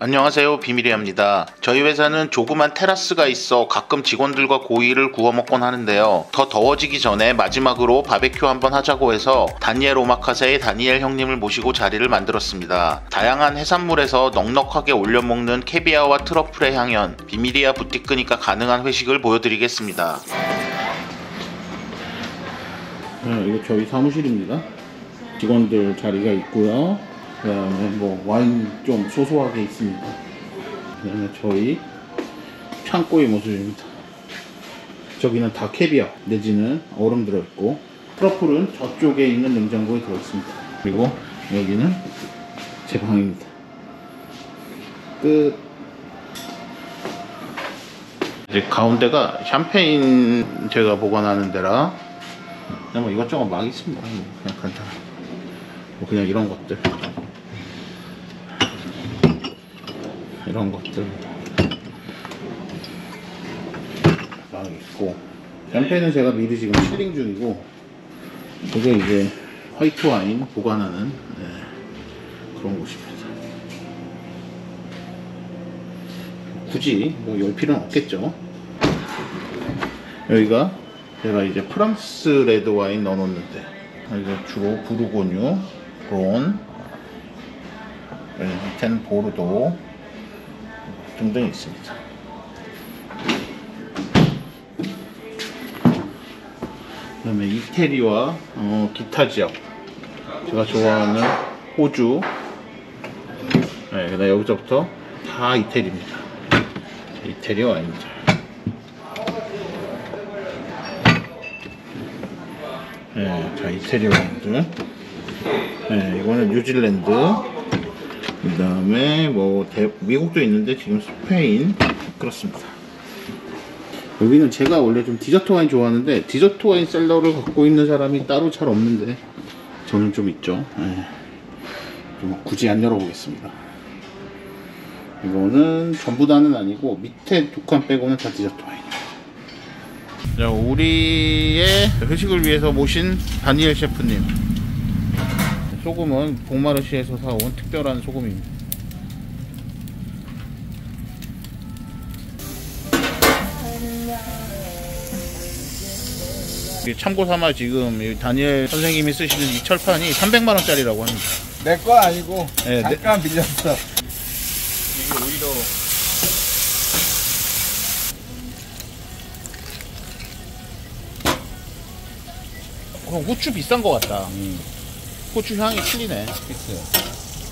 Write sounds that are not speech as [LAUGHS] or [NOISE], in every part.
안녕하세요 비밀이합니다. 저희 회사는 조그만 테라스가 있어 가끔 직원들과 고기를 구워 먹곤 하는데요. 더 더워지기 전에 마지막으로 바베큐 한번 하자고 해서 다니엘 오마카세의 다니엘 형님을 모시고 자리를 만들었습니다. 다양한 해산물에서 넉넉하게 올려 먹는 캐비아와 트러플의 향연 비밀이야 부티크니까 가능한 회식을 보여드리겠습니다. 네, 이거 저희 사무실입니다. 직원들 자리가 있고요 그 다음에 뭐 와인 좀 소소하게 있습니다. 그 다음에 저희 창고의 모습입니다. 저기는 다 캐비아 내지는 얼음 들어있고 트러플은 저쪽에 있는 냉장고에 들어있습니다. 그리고 여기는 제 방입니다. 끝. 이제 가운데가 샴페인 제가 보관하는 데라 그냥 뭐 이것저것 막 있습니다. 뭐 그냥 간단한 뭐 그냥 이런 것들 이런 것들. 막 있고. 샴페인은 제가 미리 지금 실링 중이고 그게 이제 화이트 와인 보관하는 네, 그런 곳입니다. 굳이 뭐 열 필요는 없겠죠. 여기가 제가 이제 프랑스 레드 와인 넣어놓는데 이거 주로 부르고뉴, 론, 밑에는 보르도 등등 있습니다. 그 다음에 이태리와 어, 기타 지역. 제가 좋아하는 호주. 네, 그다음 여기서부터 다 이태리입니다. 이태리 와인들 네, 자 이태리 와인들. 네, 이거는 뉴질랜드 그 다음에 뭐 대, 미국도 있는데 지금 스페인. 그렇습니다. 여기는 제가 원래 좀 디저트 와인 좋아하는데 디저트 와인 셀러를 갖고 있는 사람이 따로 잘 없는데 저는 좀 있죠. 네. 좀 굳이 안 열어보겠습니다. 이거는 전부 다는 아니고 밑에 두 칸 빼고는 다 디저트 와인입니다 자, 우리의 회식을 위해서 모신 다니엘 셰프님 소금은 복마르시에서 사온 특별한 소금입니다. 참고 삼아 지금 다니엘 선생님이 쓰시는 이 철판이 300만 원짜리라고 합니다. 내 거 아니고 네, 잠깐 빌렸어. 이게 오히려 어, 후추 비싼 것 같다. 고추 향이 틀리네. 그치.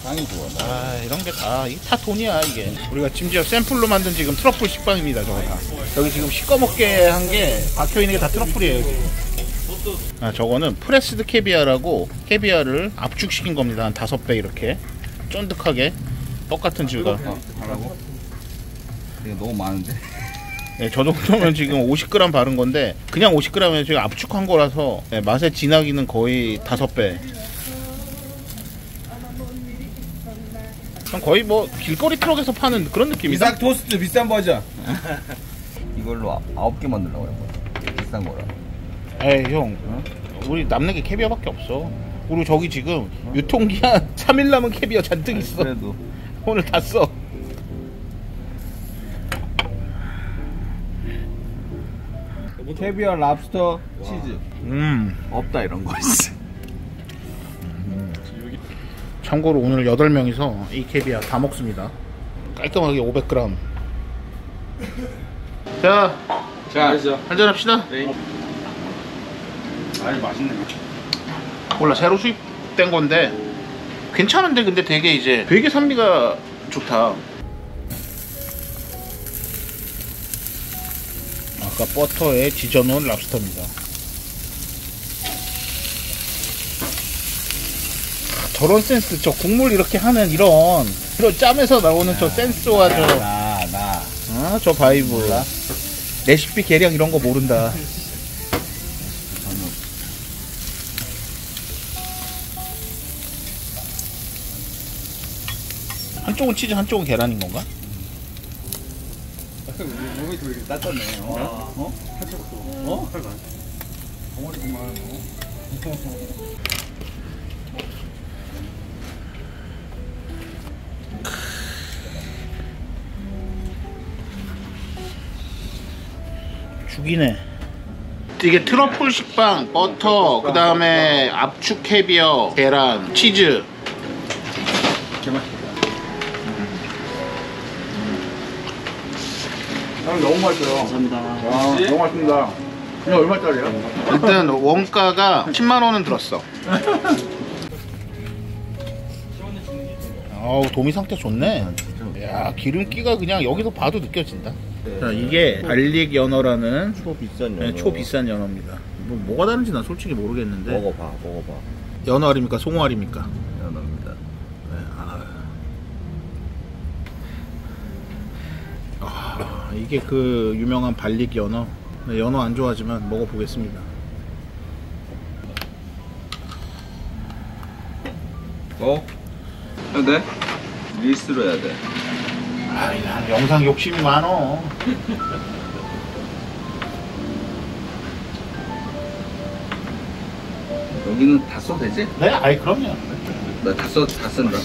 향이 좋아. 아 이런 게 다 이게 다 돈이야 이게. 우리가 심지어 샘플로 만든 지금 트러플 식빵입니다 저거 다. 여기 지금 시꺼멓게 한 게 박혀 있는 게 다 트러플이에요. 지금. 아 저거는 pressed 캐비아라고 캐비아를 압축시킨 겁니다 한 다섯 배 이렇게 쫀득하게 똑같은 질감. 어, 하라고? 이게 너무 많은데? 네, 저 정도면 지금 50g 바른 건데 그냥 50g에 지금 압축한 거라서 네, 맛의 진하기는 거의 다섯 배. 그냥 거의 뭐 길거리 트럭에서 파는 그런 느낌이다. 이삭 토스트 비싼 버전. [LAUGHS] 이걸로 아- 아홉 개 만들려고 해. 비싼 거라. 에이 형, 우리 남는 게 캐비어밖에 없어. 우리 저기 지금 유통기한 [LAUGHS] 3일 남은 캐비어 잔뜩 있어. 그래도 오늘 다 써. 캐비어, 랍스터, 치즈. 음. 없다 이런 거 있어. 참고로 오늘 8명이서 이 캐비아 다 먹습니다. 깔끔하게 500g. 자, 자, 한잔 합시다. 아니 맛있네. 몰라 새로 수입된 건데 괜찮은데 근데 되게 이제 되게 산미가 좋다. 아까 버터에 지져놓은 랍스터입니다. 저런 센스, 저 국물 이렇게 하는 이런 이런 짬에서 나오는 저 센스와 저, 나, 나. 아, 저 바이브. 레시피 계량 이런 거 모른다. 한쪽은 치즈, 한쪽은 계란인 건가? 몸이 또 이렇게 따뜻네. 어? 어? 어? 덩어리구만. 죽이네. 이게 트러플 식빵, 버터, 그 다음에 압축 캐비어, 계란, 치즈. 형 너무 맛있어요. 감사합니다. 와, 너무 맛있습니다. 이거 얼마짜리야? 일단 원가가 10만 원은 들었어. 어우 도미 상태 좋네. 야 기름기가 그냥 여기서 봐도 느껴진다. 자, 이게 발릭 연어라는 초비싼 네, 초비싼 연어입니다. 뭐, 뭐가 다른지 난 솔직히 모르겠는데 먹어봐, 먹어봐. 연어 알입니까 송어 알입니까? 연어입니다. 네, 아. 아, 이게 그 유명한 발릭 연어. 네, 연어 안 좋아하지만 먹어보겠습니다. 어? 해야 돼? 릴스로 해야 돼. 아, 난 영상 욕심이 많어. 여기는 다 써도 되지? 네, 아이 그럼요. 나다 써, 다 쓴다.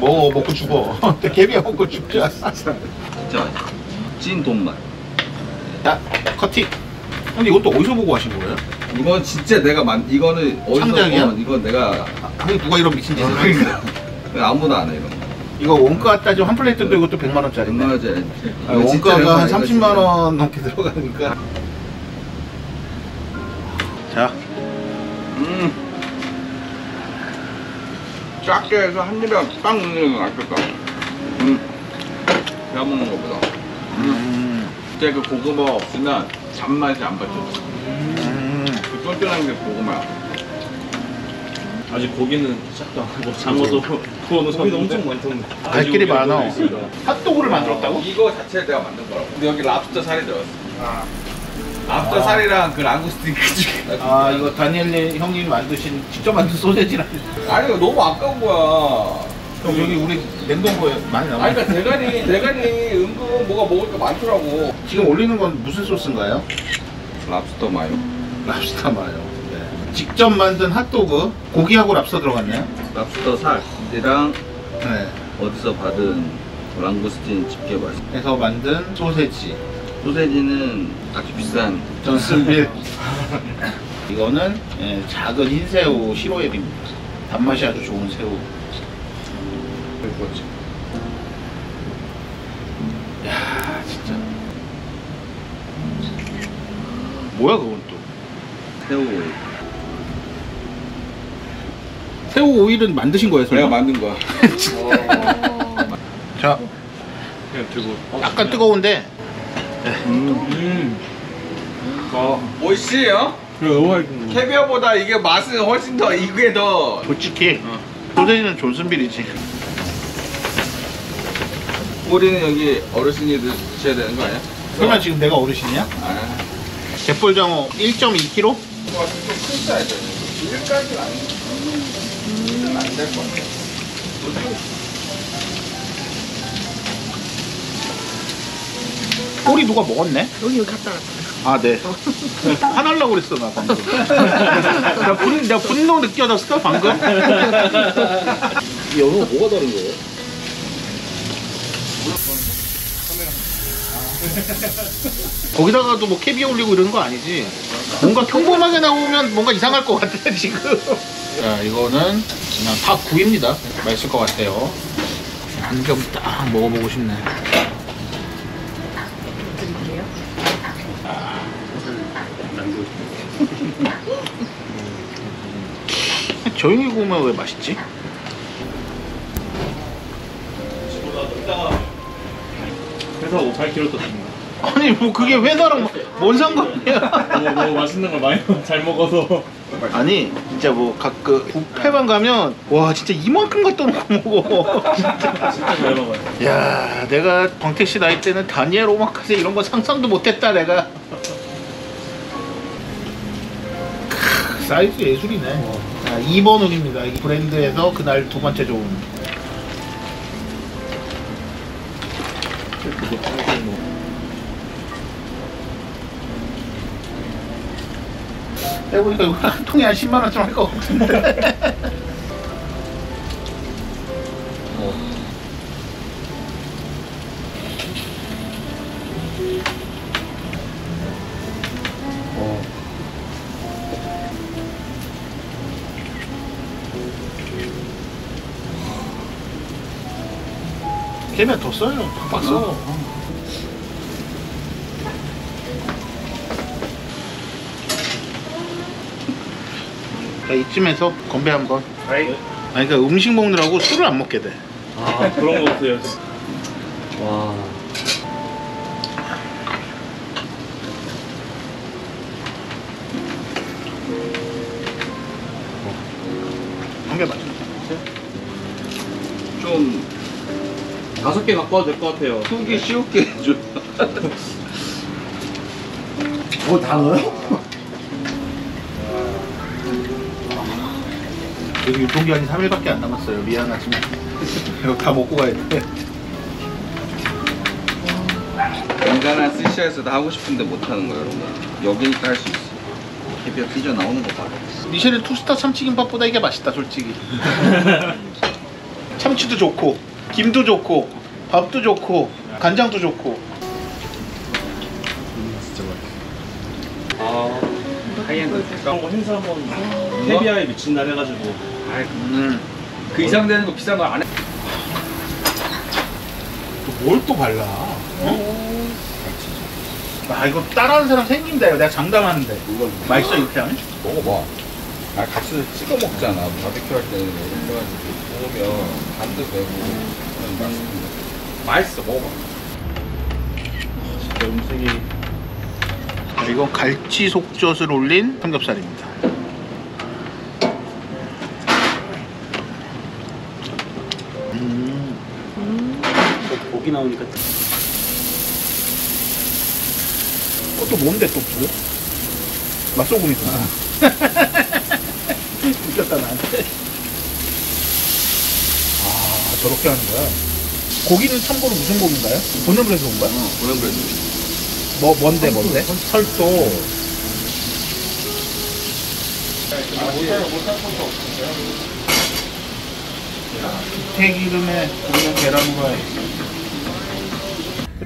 먹어 먹고 죽어. [LAUGHS] 개비야 먹고 죽자. 진짜 찐 돈맛. 자, 커팅. 근데 이것도 어디서 보고 하신 거예요? 이건 진짜 내가 만 이거는 어디서 창작이야? 어, 이건 내가 아니 누가 이런 미친 짓을 하겠어? 아무도 안 해 이런 거. 이거 원가 따지면 한 플레이트도 이것도 100만 원짜리인데. 얼마짜리? 아, 원가가 한 30만 원 넘게 들어가니까. 자, 음. 작게 해서 한 입에 딱 먹는 거 맛있겠다. 음. 배워 먹는 거보다. 음, 그때 그 고구마 없으면 잡맛이 안 받쳐. 음, 그 쫀쫀한 게 고구마야. 아직 고기는 시작도 안 하고 장어도 구워놓은 고기도 엄청 많던데. 갈 길이 많아. 핫도그를 만들었다고? 이거 자체를 내가 만든 거라고. 근데 여기 랍스터 살이 들어갔어. 랍스터 살이랑 그 랑구스틴 그 [LAUGHS] 중에. 아, 이거 다니엘 형님 만드신 직접 만든 소세지라. 아니 이거 너무 아까운 거야. 형 여기 우리 냉동고에 많이 남아. 아니 그러니까 대가리 대가리 은근 뭐가 먹을 거 많더라고. 지금 올리는 건 무슨 소스인가요? 랍스터 마요. 랍스터 마요. 네. 직접 만든 핫도그 고기하고 랍스터 들어갔네요. 랍스터 살이랑 네. 어디서 받은 랑구스틴 집게 맛. 해서 만든 소세지. 소세지는 아주 비싼. 전슨빌. [LAUGHS] 이거는 예, 작은 흰새우 시로앱입니다. 단맛이 아주 좋은 새우. 야 진짜. 뭐야 그건 또? 새우. 새우 오일은 만드신 거예요, 설마? 내가 만든 거야. [LAUGHS] 자, 그냥 들고. 약간 뜨거운데 음. 아, 오이시요? 그래 너무 맛있는 캐비어보다 이게 맛은 훨씬 더 이게 더. 솔직히 소세지는 존슨빌이지. 꼬리는 여기 어르신이 드셔야 되는 거 아니야? 설마 지금 내가 어르신이야? 아. 갯벌장어 1.2kg? 이거 좀큰 사야 돼. 1까지는 안, 1 은 안될 것 같아. 꼬리 누가 먹었네? 여기 여기 갖다 놨어. 아 네. [LAUGHS] 화날라고 그랬어 나 방금. 나 분, 내가 분노 느껴졌어 방금. 이 연어가 뭐가 다른 거예요? 거기다가도 뭐 캐비어 올리고 이러는 거 아니지? 뭔가 평범하게 나오면 뭔가 이상할 것 같아 지금. 자 이거는 그냥 다 구입니다. 맛있을 것 같아요. 한점딱 먹어보고 싶네. [LAUGHS] 조용히 구우면 왜 맛있지? 회사 5, 8kg 떴습니다. 아니 뭐 그게 회사랑 뭐- 뭔 상관이야? 너무, 너무 맛있는 걸 많이 [LAUGHS] 잘 먹어서. 아니 진짜 뭐각그 뷔페방 가면 와 진짜 이만큼 갖다 놓고 먹어. 진짜 진짜 잘 먹어요. 야 내가 광택 씨 나이 때는 다니엘 오마카세 이런 거 상상도 못했다 내가. 크, 사이즈 예술이네. 자, 2번 옷입니다. 이 브랜드에서 그날 두 번째 좋은 해보니까 이거 한 통에 한 10만 원쯤 할 것 같은데. 어. 개면 더 써요. 박박 써. 어. 이쯤에서 건배 한번. 아니, 그러니까 음식 먹느라고 술을 안 먹게 돼. 아 그런 거 같아요. 와. 건배 맞죠? 좀 다섯 개 갖고 와도 될 것 같아요. 크게 쉬울게 해줘. 어, 다 넣어요? 여기 유통기한이 3일밖에 안 남았어요. 미안하지만. [LAUGHS] 이거 다 먹고 가야 돼. 인간한 스시에서도 하고 싶은데 못 하는 거야, 여러분. 여기니까 할 수 있어. 캐비어 삐져 나오는 거 봐. 미쉐린 two star 참치김밥보다 이게 맛있다, 솔직히. [LAUGHS] 참치도 좋고, 김도 좋고, 밥도 좋고, 간장도 좋고. 아 하이엔드. 그런 거 행사 한번 캐비아에 미친 날 해가지고 음. 그 이상 되는 거 비싼 거 안 해. 뭘 또 발라? 아, 이거 따라하는 사람 생긴다, 이거. 내가 장담하는데. 맛있어, 이렇게 하면? 먹어봐. 아, 같이 찍어 먹잖아. 바비큐 할 때는 이렇게 해가지고 먹으면 간도 되고 맛있는데. 맛있어, 먹어봐. 진짜 음색이 자, 이건 갈치 속젓을 올린 삼겹살입니다. 음, 고기 나오니까 어, 또 뭔데 또 뭐? 맛소금이구나. [LAUGHS] 웃겼다 나한테. 아 저렇게 하는 거야. 고기는 참고로 무슨 고기인가요? 본연으로서 온 거야? 어, 그래도. 뭐 뭔데 뭔데? 설도. 태기름에 우리는 계란 후라이.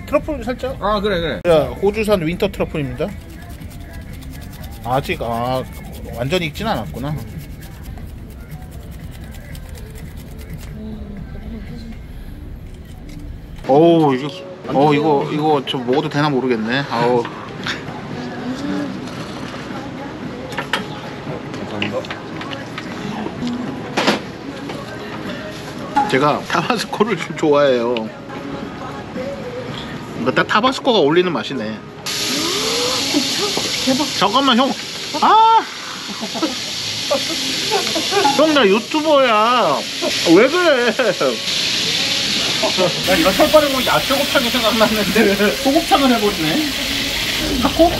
트러플 살짝. 아, 그래, 그래. 야, 호주산 winter truffle입니다. 아직 아 완전히 익진 않았구나. 어우 이거 어 이거 이거 좀 먹어도 되나 모르겠네. 아우 제가 타바스코를 좀 [LAUGHS] 좋아해요. 이거 딱 타바스코가 어울리는 맛이네. 대박. 잠깐만 형. 아. 형 나 유튜버야. 왜 그래? 나 이런 철바를 보고 야채 곱창이 생각났는데 소곱창을 해버리네. 타코?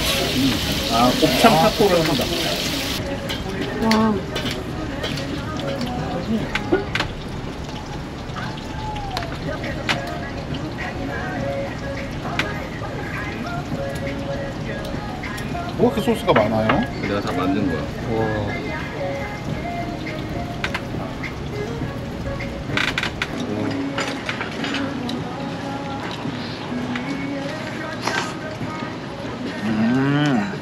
아 곱창 타코를 한다. 뭐 소스가 많아요? 내가 다 만든 거야. 음,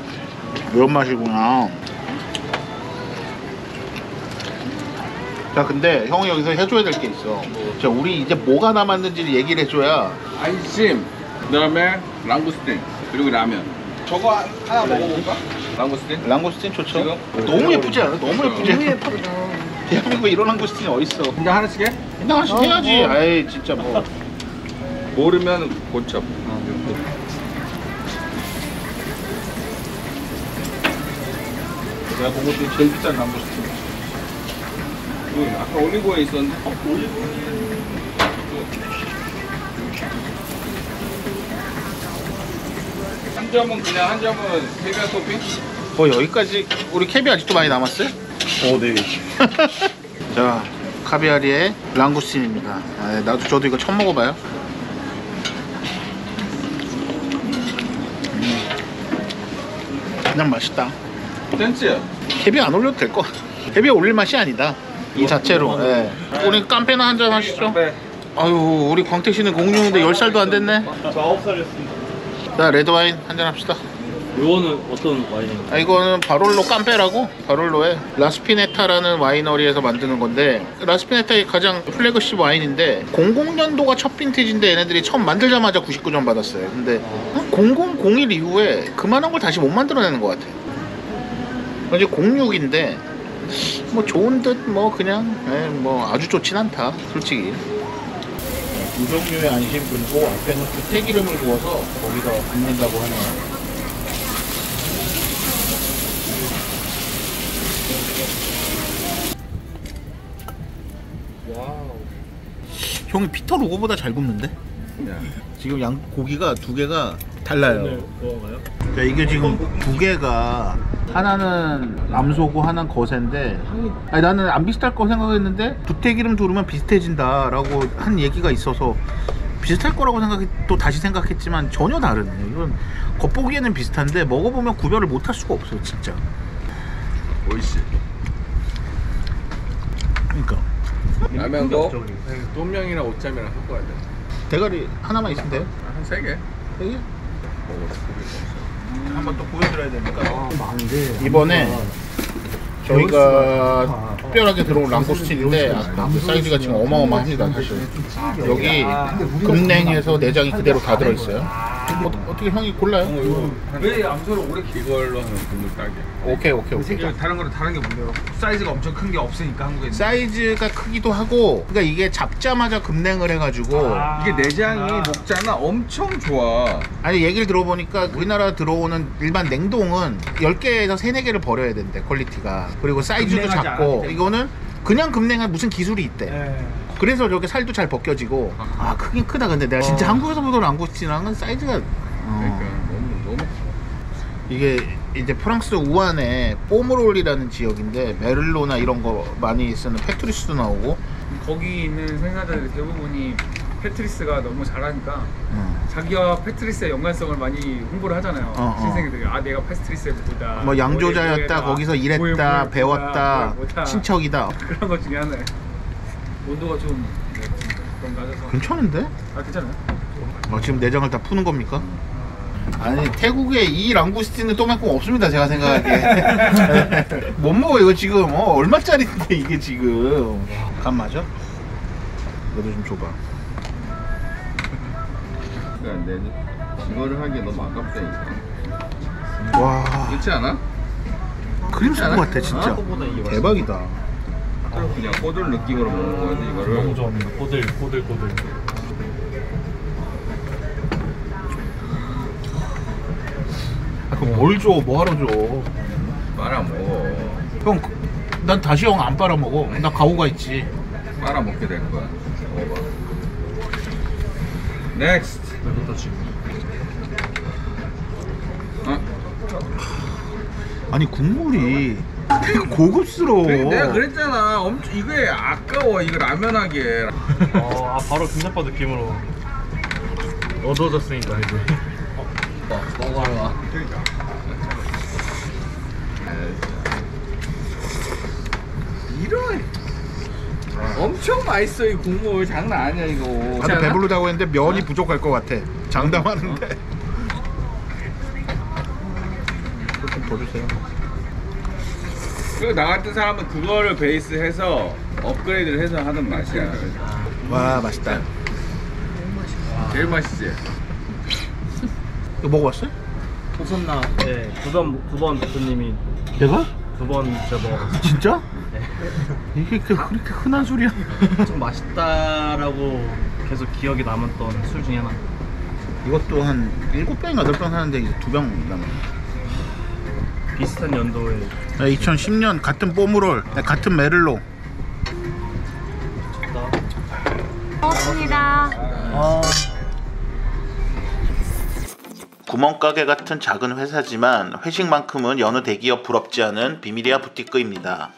이런 맛이구나. 자, 근데 형이 여기서 해줘야 될 게 있어. 자, 우리 이제 뭐가 남았는지를 얘기를 해줘야. 안심, 그 다음에 랑구스틴, 그리고 라면. 저거 하나 먹어볼까? 랑구스틴? 랑고스틴 좋죠? 너무 예쁘지 않아? 너무 예쁘지? 너무 예쁘다. 대한민국에 이런 랑고스틴이 어딨어? 근데 하나씩 해? 그냥 하나씩 해야지. 아이, 진짜 뭐. 모르면 고쳐. 내가 그거 중에 제일 비싼 랑고스틴. 그 아까 올리브오일 있었는데. 한 점은 그냥 한 점은 캐비어 토핑? 뭐 여기까지 우리 캐비 아직도 많이 남았어요? 어 네. [LAUGHS] 자 카비아리의 langoustine입니다 아, 나도 저도 이거 처음 먹어봐요 음. 그냥 맛있다 센치야. 캐비 안 올려도 될 거. 캐비 올릴 맛이 아니다. 이 자체로. 예. 우리 깜페나 한 잔 하시죠. 네. 아유, 우리 광택 씨는 공룡인데 10살도 안 됐네. 저 아홉 살이었습니다. 자, 레드와인 한잔 합시다. 요거는 어떤 와인인가요? 아, 이거는 바롤로 깜페라고 바롤로의 라스피네타라는 winery에서 만드는 건데 라스피네타의 가장 플래그십 와인인데 00년도가 첫 빈티지인데 얘네들이 처음 만들자마자 99점 받았어요. 근데 0001 이후에 그만한 걸 다시 못 만들어내는 것 같아. 이제 06인데 뭐 좋은 듯 뭐 그냥 예, 뭐 아주 좋진 않다 솔직히. 두 종류의 안심 그리고 앞에는 주택기름을 부어서 거기서 굽는다고 하네요. 형이 피터 로고보다 잘 굽는데? 지금 양 고기가 두 개가 달라요. 오늘 그건가요? 그러니까 이게 지금 두 개가 하나는 암소고 하나는 거세인데 아니, 나는 안 비슷할 거 생각했는데 두태기름 두르면 비슷해진다 라고 한 얘기가 있어서 비슷할 거라고 생각해 또 다시 생각했지만 전혀 다르네. 이건 겉보기에는 비슷한데 먹어보면 구별을 못 할 수가 없어요, 진짜. 오이씨. 그러니까 라면도 똠양이랑 오짬이랑 섞어야 돼. 대가리 하나만 있으면 돼요? 한 세 개. 여기? 먹어. 한번 또 보여드려야 되니까. 많은데. 이번에 저희가 특별하게 들어온 랑고스틴인데 아, 그 사이즈가 지금 어마어마합니다 사실. 여기 금냉에서 내장이 그대로 다 들어있어요 어, 어떻게 형이 골라요? 왜 암소를 오래 이걸로 하면 국물 딱이야. 오케이 오케이 오케이 이게 다른 거랑 다른 게 뭔데요? 사이즈가 엄청 큰 게 없으니까 한국에 사이즈가 크기도 하고 그러니까 이게 잡자마자 급냉을 해가지고 이게 내장이 녹잖아. 엄청 좋아. 아니 얘기를 들어보니까 우리나라 들어오는 일반 냉동은 10개에서 3, 4개를 버려야 된대 퀄리티가 그리고 사이즈도 작고 이거는 그냥 급냉한 무슨 기술이 있대 네. 그래서 저렇게 살도 잘 벗겨지고 아 크긴 크다 근데 내가 진짜 한국에서 보던 langoustine랑은 사이즈가 어, 그러니까 너무 너무 커. 이게 이제 프랑스 우안에 포므롤이라는 지역인데 메를로나 이런 거 많이 쓰는 페트뤼스도 나오고 거기 있는 생산자들 대부분이 페트뤼스가 너무 잘하니까 음. 자기와 페트뤼스의 연관성을 많이 홍보를 하잖아요. 어, 어. 신생들이 아 내가 페트뤼스의 누구다. 뭐 양조자였다 거기서 일했다 배웠다. 친척이다 [LAUGHS] 그런 것 중에 하나예요. 온도가 좀 네, 그런 낮아서 괜찮은데? 아 괜찮아요. 어, 지금 내장을 다 푸는 겁니까? 아니 태국에 이 랑구스틴은 또만큼 없습니다 제가 생각하기에 [LAUGHS] 못 먹어 이거 지금 어, 얼마짜리인데 이게 지금 간 맞아? 너도 좀 줘봐 그러니까 내 이거를 하기에 너무 아깝다니까. 와 그렇지 않아? 크림 소스 같아 진짜 이게 대박이다 그냥 꼬들 느낌으로 먹는 거지 이거를. 좋아합니다. 꼬들 꼬들 꼬들. 아, 그럼 뭘 줘? 뭐하러 줘? 빨아 먹어. 형, 그- 난 다시 형 안 빨아먹어. 나 가오가 있지. 빨아 먹게 될 거야. 먹어봐. Next. 이것도 지금. 어? 아니, 국물이 되게 고급스러워. 그래, 내가 그랬잖아. 엄청 이게 아까워. 이거 라면 하기에. 어, 아 바로 금사빠 느낌으로 어두워졌으니까 이제. 먹어봐. 이런. 엄청 맛있어 이 국물 장난 아니야 이거. 나도 배부르다고 했는데 면이 부족할 것 같아. 장담하는데. 좀더 주세요. 그리고 나 같은 사람은 그거를 베이스해서 업그레이드를 해서 하는 맛이야. 와, 맛있다. 제일 맛있지. 이거 먹어봤어요? 호선나 네, 두번 두번 대표님이 내가? 두번 제가 먹었어요. 진짜? 이게 그- 그렇게 흔한 소리야? 좀 맛있다라고 계속 기억이 남았던 술 중에 하나. 이것도 한 7병, 8병 하는데 이제 2병 남아. 비슷한 연도에 2010년 같은 뽀무롤, 같은 메를로. 고맙습니다. 구멍가게 같은 작은 회사지만 회식만큼은 여느 대기업 부럽지 않은 비밀이야 부티크입니다.